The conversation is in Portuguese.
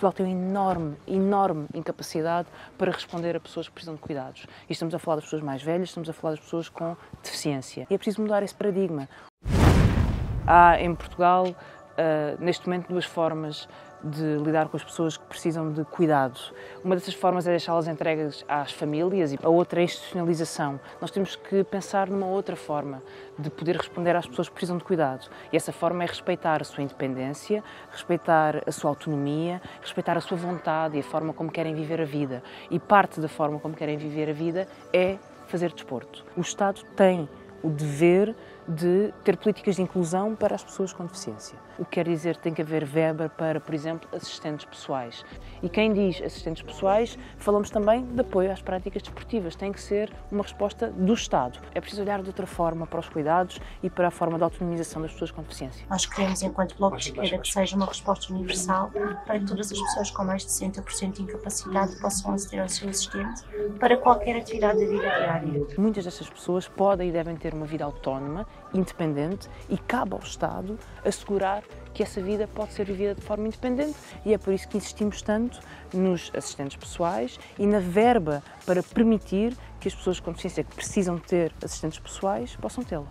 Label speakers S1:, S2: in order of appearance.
S1: Portugal tem uma enorme, enorme incapacidade para responder a pessoas que precisam de cuidados. E estamos a falar das pessoas mais velhas, estamos a falar das pessoas com deficiência. E é preciso mudar esse paradigma. Há em Portugal, uh, neste momento, duas formas de lidar com as pessoas que precisam de cuidados. Uma dessas formas é deixá-las entregues às famílias e a outra é a institucionalização. Nós temos que pensar numa outra forma de poder responder às pessoas que precisam de cuidados. E essa forma é respeitar a sua independência, respeitar a sua autonomia, respeitar a sua vontade e a forma como querem viver a vida. E parte da forma como querem viver a vida é fazer desporto. O Estado tem o dever de ter políticas de inclusão para as pessoas com deficiência. O que quer dizer que tem que haver verba para, por exemplo, assistentes pessoais. E quem diz assistentes pessoais, falamos também de apoio às práticas desportivas. Tem que ser uma resposta do Estado. É preciso olhar de outra forma para os cuidados e para a forma de autonomização das pessoas com deficiência.
S2: Nós queremos, enquanto Bloco de Esquerda, que seja uma resposta universal para que todas as pessoas com mais de 60% de incapacidade possam aceder ao seu assistente para qualquer atividade da vida diária.
S1: Muitas dessas pessoas podem e devem ter uma vida autónoma independente e cabe ao Estado assegurar que essa vida pode ser vivida de forma independente e é por isso que insistimos tanto nos assistentes pessoais e na verba para permitir que as pessoas com deficiência que precisam ter assistentes pessoais possam tê-la.